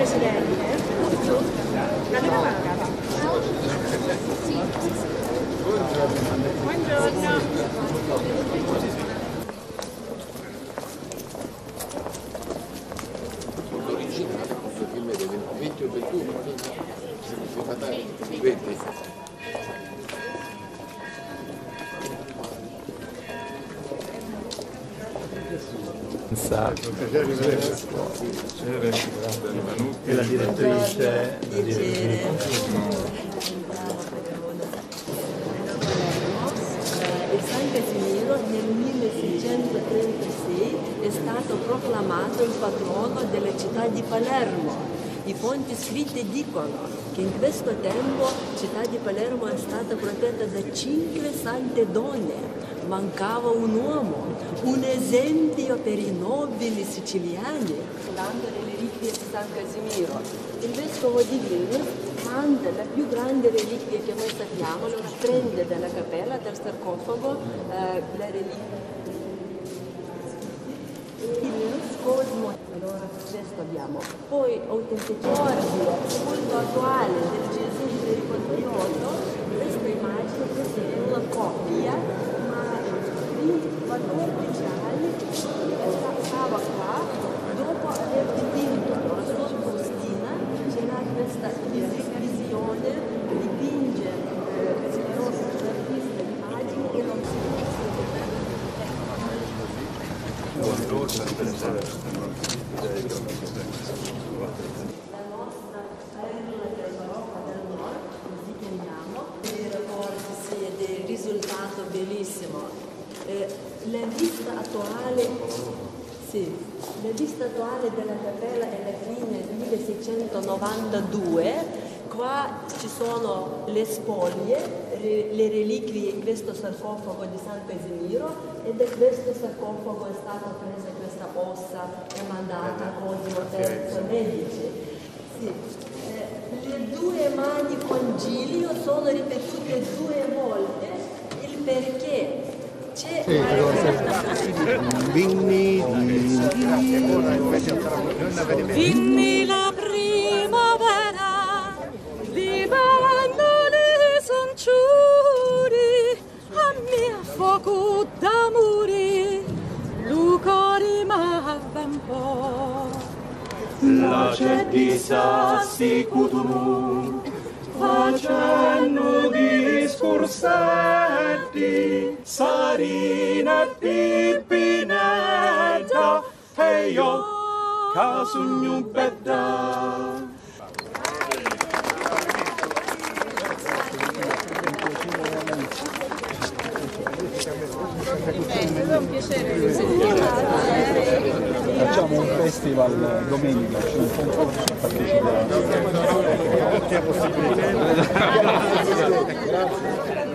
Presidente. La. Buongiorno. è del 20 o 21 firmatario 20 e la direttrice, la direttrice. Il San Casimiro nel 1636 è stato proclamato il patrono della città di Palermo. I fonti scritte dicono che in questo tempo la città di Palermo è stata protetta da cinque sante donne. Mancava un uomo, un esempio per i nobili siciliani. Parlando delle reliquie di San Casimiro, il vescovo di Vilnius manda la più grande reliquia che noi sappiamo, lo prende dalla cappella, dal sarcofago, eh, la reliquia Cosmo, allora questo abbiamo. Poi autenticazione, culto attuale del Gesù del 48, questa immagine, questa è una coppia, ma di 14 anni stava qua, dopo aver dipinto la sua Faustina, c'era questa revisione, dipinge eh, questo artista di immagini e non si la nostra perla dell'Europa del Nord, così chiamiamo, dei rapporti sì, e del risultato bellissimo. Eh, la vista attuale, sì, la vista attuale della cappella è la fine 1692. Qua ci sono le spoglie, re- le reliquie in questo sarcofago di San Casimiro e da questo sarcofago è stata presa questa ossa e mandata a Cosimo III Medici. Sì. Eh, le due mani con Giglio sono ripetute due volte, il perché c'è Vinni Dimmi la primavera, la di sassi cuturum facendo discorsetti Sarina e Pippinetta e io casugno bedda Facciamo un festival domenica, ci parteciperà. Grazie.